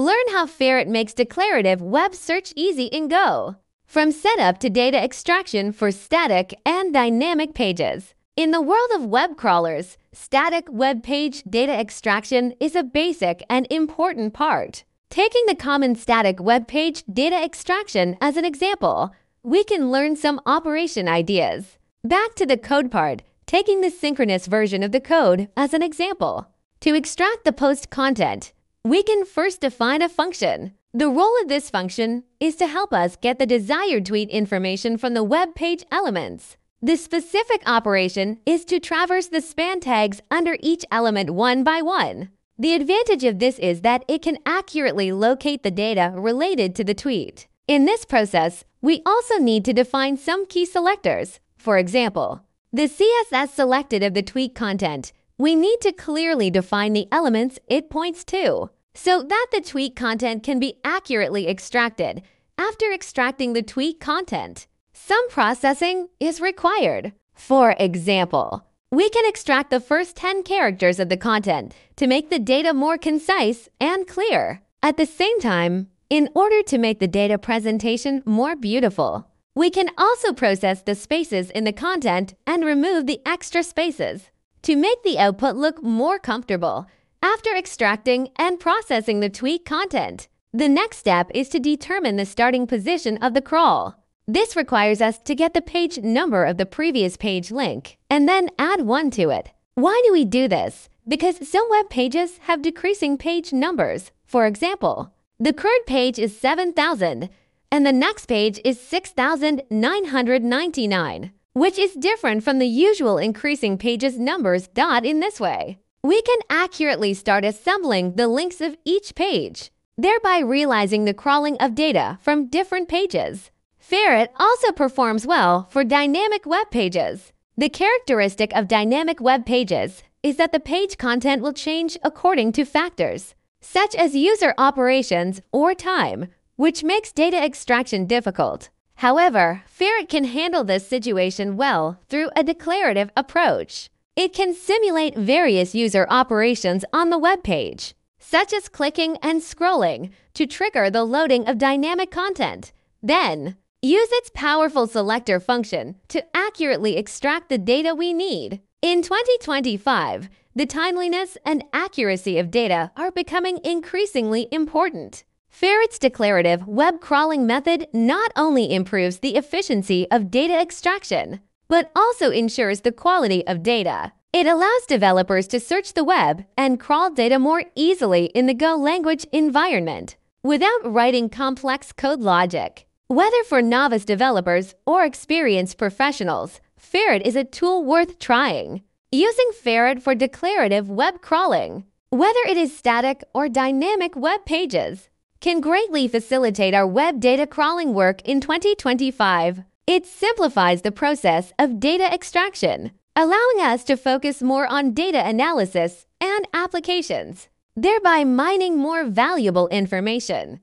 Learn how Ferret makes declarative web search easy in Go. From setup to data extraction for static and dynamic pages. In the world of web crawlers, static web page data extraction is a basic and important part. Taking the common static web page data extraction as an example, we can learn some operation ideas. Back to the code part, taking the synchronous version of the code as an example. To extract the post content, we can first define a function. The role of this function is to help us get the desired tweet information from the web page elements. The specific operation is to traverse the span tags under each element one by one. The advantage of this is that it can accurately locate the data related to the tweet. In this process, we also need to define some key selectors. For example, the CSS selector of the tweet content. We need to clearly define the elements it points to so that the tweet content can be accurately extracted after extracting the tweet content some processing is required. For example, we can extract the first 10 characters of the content to make the data more concise and clear. At the same time, in order to make the data presentation more beautiful, we can also process the spaces in the content and remove the extra spaces to make the output look more comfortable after extracting and processing the tweet content. The next step is to determine the starting position of the crawl. This requires us to get the page number of the previous page link and then add one to it. Why do we do this? Because some web pages have decreasing page numbers. For example, the current page is 7,000 and the next page is 6,999, which is different from the usual increasing pages numbers dot in this way. We can accurately start assembling the links of each page, thereby realizing the crawling of data from different pages. Ferret also performs well for dynamic web pages. The characteristic of dynamic web pages is that the page content will change according to factors, such as user operations or time, which makes data extraction difficult. However, Ferret can handle this situation well through a declarative approach. It can simulate various user operations on the web page, such as clicking and scrolling, to trigger the loading of dynamic content. Then, Use its powerful selector function to accurately extract the data we need. In 2025, the timeliness and accuracy of data are becoming increasingly important. Ferret's declarative web crawling method not only improves the efficiency of data extraction, but also ensures the quality of data. It allows developers to search the web and crawl data more easily in the Go language environment without writing complex code logic. Whether for novice developers or experienced professionals, Ferret is a tool worth trying. Using Ferret for declarative web crawling, whether it is static or dynamic web pages, can greatly facilitate our web data crawling work in 2025. It simplifies the process of data extraction, allowing us to focus more on data analysis and applications, thereby mining more valuable information.